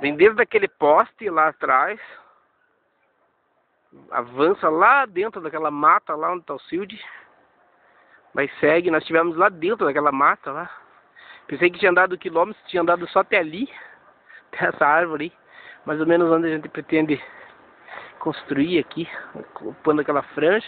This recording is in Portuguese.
Vem desde aquele poste lá atrás. Avança lá dentro daquela mata lá onde está o Silde. Mas segue, nós estivemos lá dentro daquela mata lá. Pensei que tinha andado quilômetros, tinha andado só até ali. Até essa árvore. Mais ou menos onde a gente pretende construir aqui. Ocupando aquela franja.